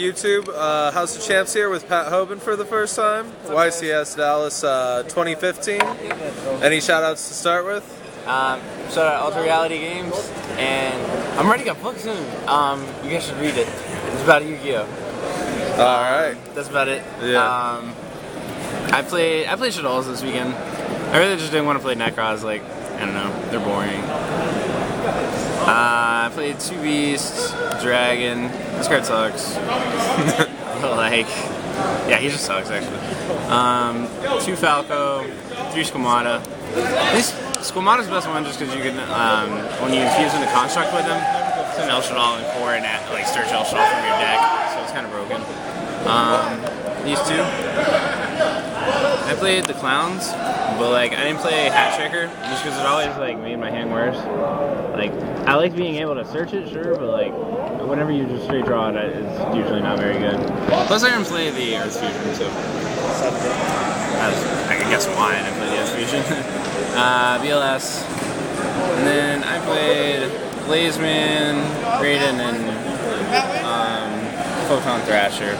YouTube, uh, House of Champs here with Pat Hoban for the first time. YCS Dallas uh, 2015. Any shout outs to start with? Um, shout out Ultra Reality Games, and I'm writing a book soon. Um, you guys should read it. It's about Yu-Gi-Oh. Alright. That's about it. Yeah. Um, I played I played Shaddolls this weekend. I really just didn't want to play Nekroz. Like I don't know, they're boring. Uh, I played two Beasts, Dragon. This card sucks. like, yeah, he just sucks actually. Um, two Falco, three Squamata. This Squamata's the best one just because you can, um, when you infuse into construct with them, it's an El Shaddoll and core and like search El Shaddoll from your deck, so it's kind of broken. Um, these two. I played the clowns, but like I didn't play Hat Tricker just because it always like made my hand worse. Like I like being able to search it, sure, but like whenever you just straight draw it, it's usually not very good. Plus I didn't play the Earth Fusion, so I can guess why I didn't play the Earth Fusion. uh, BLS, and then I played Blazeman, Raiden, and um, Photon Thrasher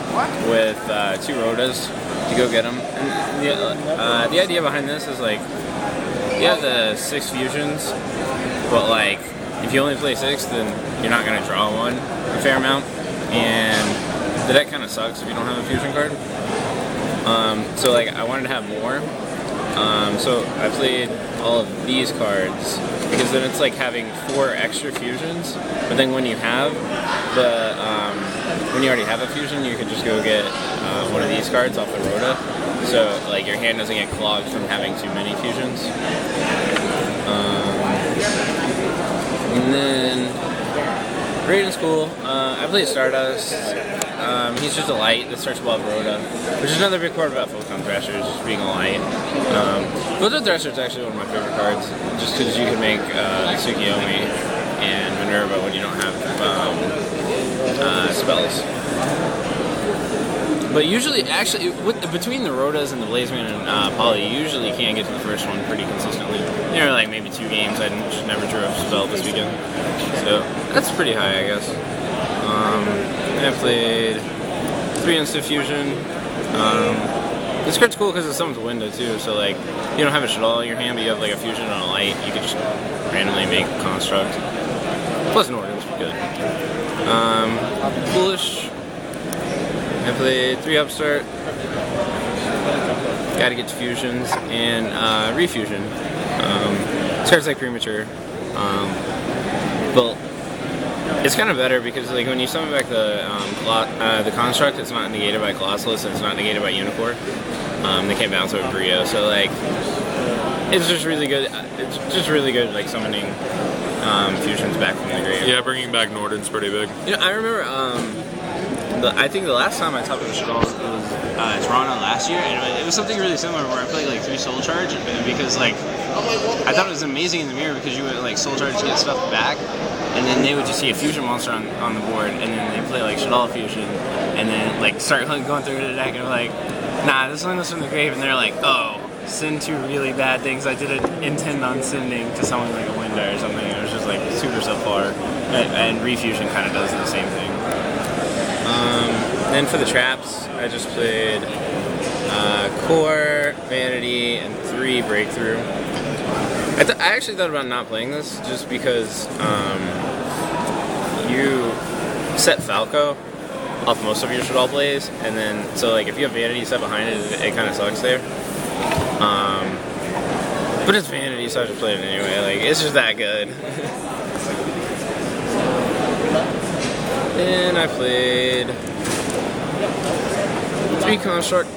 with uh, two Rotas to go get them. And the, uh, the idea behind this is like you have the six fusions, but like if you only play six, then you're not gonna draw one a fair amount, and the deck kind of sucks if you don't have a fusion card. Um, so like I wanted to have more. Um, so I played all of these cards because then it's like having four extra fusions. But then when you have the um, when you already have a fusion, you can just go get uh, one of these cards off the Rota. So like your hand doesn't get clogged from having too many fusions. Um, and then Raiden's cool. Uh, I played Stardust. Um, he's just a light that starts above Rota, which is another big part about Photon Thrasher, is just being a light. Um, Photon Thrasher is actually one of my favorite cards, just because you can make uh, Tsukiyomi and Minerva when you don't have uh, But usually, actually, with between the Rotas and the Blazeman and uh, Poly, you usually can get to the first one pretty consistently. There are like maybe two games I just never drew a spell this weekend, so that's pretty high, I guess. Um, I played three instant fusion. Um, this card's cool because it summons a Winda too, so like you don't have a Shaddoll in your hand, but you have like a fusion on a light. You can just randomly make construct. Plus Norden's good. Um, foolish. I played three upstart. Got to get to fusions and uh, refusion. Um, card's like premature, um, but it's kind of better because like when you summon back the um, uh, the construct, it's not negated by Colossus and it's not negated by Unicorn. Um, they can't bounce over Brio, so like it's just really good. It's just really good like summoning um, fusions back from the grave. Yeah, bringing back Norden's pretty big. You know, I remember. Um, the, I think the last time I talked about Shaddoll was uh, Toronto last year, and it was something really similar where I played like three Soul Charge, because like I thought it was amazing in the mirror because you would like Soul Charge to get stuff back, and then they would just see a fusion monster on, on the board, and then they play like Shaddoll fusion, and then like start going through the deck and like, nah, this one was from the grave, and they're like, oh, send two really bad things. I didn't intend on sending to someone like a Winda or something. It was just like super subpar, and, and refusion kind of does the same thing. Then for the traps, I just played uh, Core, Vanity, and three Breakthrough. I, th- I actually thought about not playing this just because um, you set Falco off most of your Shaddoll plays, and then so like if you have Vanity set behind it, it, it kind of sucks there. Um, but it's Vanity, so I just played it anyway. Like it's just that good. Then I played three construct,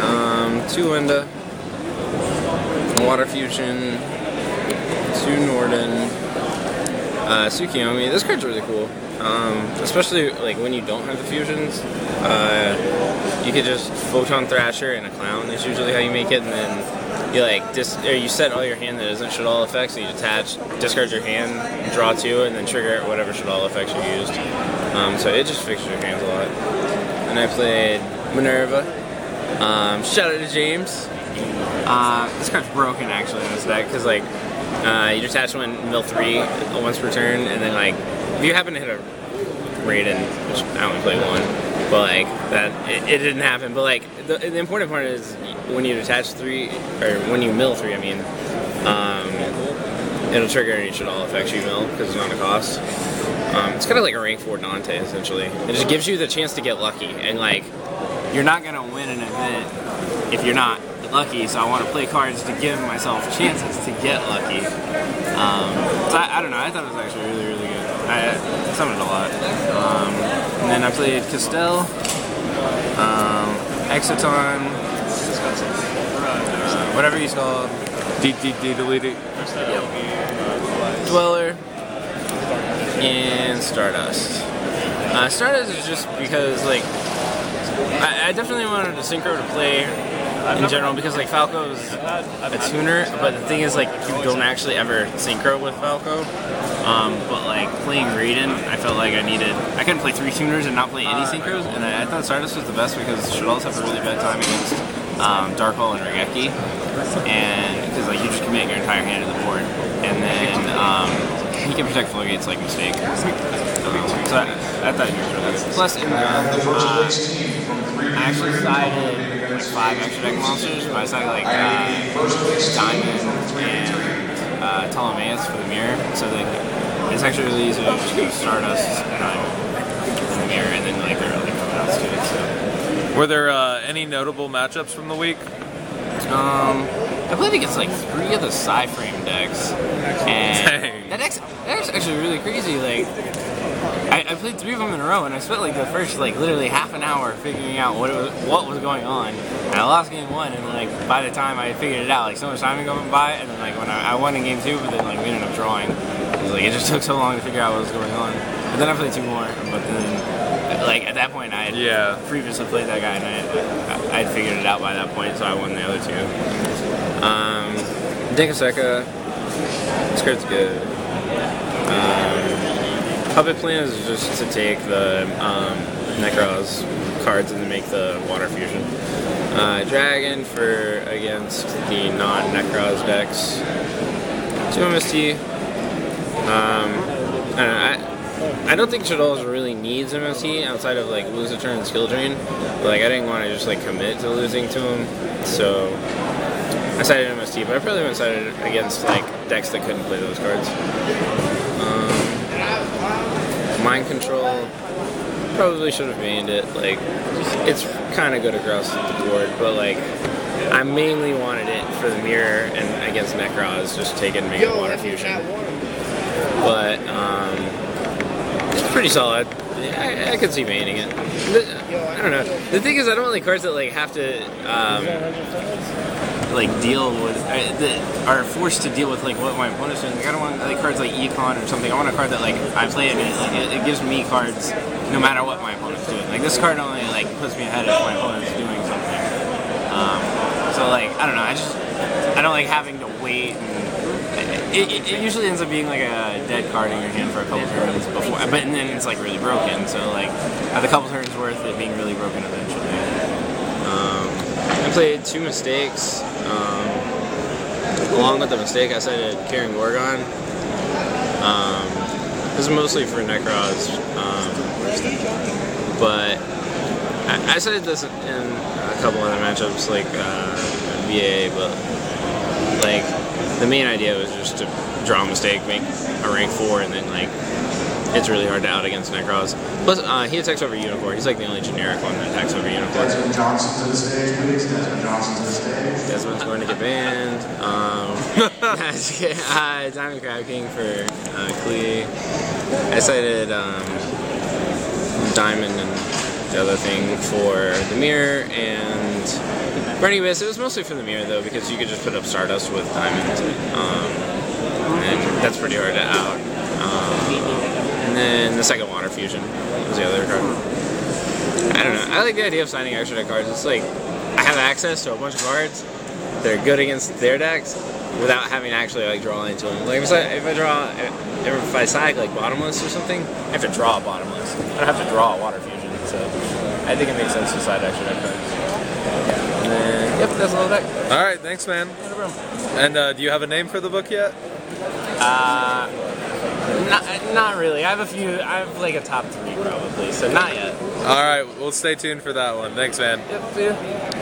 um, two Winda, water fusion, two Norden, uh, Tsukiyomi. This card's really cool, um, especially like when you don't have the fusions. Uh, you could just photon thrasher and a clown is usually how you make it, and then you like dis or you set all your hand that isn't Shaddoll effects, so you detach, discard your hand, draw two, and then trigger whatever Shaddoll effects you used. Um, so it just fixes your hands a lot. And I played Minerva. Um, shout out to James. Uh, this card's broken actually in this deck because like uh, you detach one mill three once per turn, and then like if you happen to hit a Raiden, which I only play one, but like that it, it didn't happen. But like the, the important part is when you attach three or when you mill three, I mean, um, it'll trigger and it Shaddoll affect you mill because it's not a cost. Um, it's kind of like a rank four Dante essentially. It just gives you the chance to get lucky and like you're not gonna win an event if you're not lucky. So I want to play cards to give myself chances to get lucky. Um, so I, I don't know. I thought it was actually really really good. I, I summoned a lot. And then I played Castel, um, Exoton, uh, whatever he's called, D D D delete it. Dweller, and Stardust. Uh, Stardust is just because like I, I definitely wanted a synchro to play in general because like Falco is a tuner, but the thing is like you don't actually ever synchro with Falco. Um, but like playing Raiden, I felt like I needed. I couldn't play three tuners and not play any synchros, and I, I thought Stardust was the best because Shaddolls have a really bad time against um, Dark Hole and Raigeki, and because like you just commit your entire hand to the board, and then um, he can protect floodgates like mistake. Um, so I, I thought he was really good. Plus, in the, uh, I actually sided like five extra deck monsters, but I sided like uh, Diamond and uh, Ptolemaeus for the mirror, so then it's actually really easy to just go Stardust in the mirror, and then like there are other comebacks to it. So. Were there uh, any notable matchups from the week? Um, I played against like three of the PsyFrame decks, and Dang. that deck's, that deck's actually really crazy. Like, I, I played three of them in a row, and I spent like the first like literally half an hour figuring out what it was, what was going on. And I lost game one, and like by the time I figured it out, like so much time had gone by, and then like when I, I won in game two, but then like we ended up drawing. It was like it just took so long to figure out what was going on. But then I played two more, but then like at that point I had Yeah. previously played that guy, and I, I, I had figured it out by that point, so I won the other two. Um, Denko Sekka, this card's good. Um, Puppet Plant is just to take the um, Nekroz cards and make the Water Fusion. Uh, Dragon for against the non-Nekroz decks. Two MST. Um, I, don't I, don't think Shaddolls really needs MST outside of like lose a turn and skill drain. But, like I didn't want to just like commit to losing to him, so I sided MST. But I probably have sided against like decks that couldn't play those cards. Mind control probably should have banned it. Like it's kind of good across the board, but like. I mainly wanted it for the mirror and against Nekroz, just taking me water fusion but um, it's pretty solid. I, I could see banning it. The- I don't know. The thing is, I don't like cards that like have to um, like deal with uh, that are forced to deal with like what my opponent's doing. Like I don't want like cards like Econ or something. I want a card that like I play it and it, it, it gives me cards no matter what my opponent's doing. Like this card only like puts me ahead if my opponent's doing something. Um, so like I don't know. I just I don't like having to wait. And it, it, it usually ends up being like a dead card in your hand for a couple turns before, but and then it's like really broken. So like at the couple turns worth it being really broken eventually. Um, Played two mistakes. Um, along with the mistake, I said Cairngorgon. Um, this is mostly for Nekroz, um, but I, I said this in a couple other matchups like uh, VA, but like the main idea was just to draw a mistake, make a rank four, and then like it's really hard to out against Nekroz. Plus, uh, he attacks over Unicorn. He's like the only generic one that attacks over Unicorn. Desmond Johnson to the stage, please. Desmond Johnson to the stage. Desmond's going to get banned. Um, uh, Diamond Crab King for uh, Qli. I cited um, Diamond and the other thing for the mirror and Burning Abyss. It was mostly for the mirror though because you could just put up Stardust with Diamond, um, and that's pretty hard to out. And then the second Water Fusion was the other card. I don't know. I like the idea of signing extra deck cards. It's like I have access to a bunch of cards that are good against their decks without having to actually like draw into them. Like if I, if I draw, if I side like bottomless or something, I have to draw a bottomless. I don't have to draw a water fusion. So I think it makes sense to side extra deck cards. And then, yep, that's all deck. All right, thanks, man. And uh, do you have a name for the book yet? Uh, Not, not really. I have a few. I have like a top three probably. So not yet. All right, we'll stay tuned for that one. Thanks, man. Yep.